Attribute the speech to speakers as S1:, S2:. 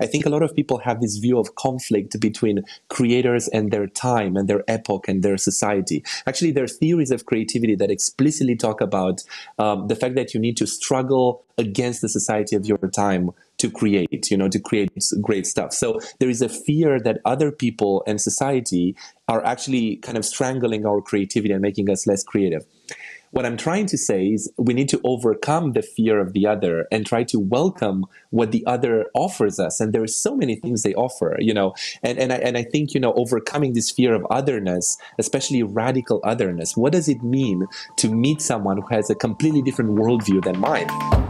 S1: I think a lot of people have this view of conflict between creators and their time and their epoch and their society. Actually, there are theories of creativity that explicitly talk about um, the fact that you need to struggle against the society of your time to create, you know, to create great stuff. So there is a fear that other people and society are actually kind of strangling our creativity and making us less creative. What I'm trying to say is we need to overcome the fear of the other and try to welcome what the other offers us. And there are so many things they offer, you know, and, and, I, and I think, you know, overcoming this fear of otherness, especially radical otherness, what does it mean to meet someone who has a completely different worldview than mine?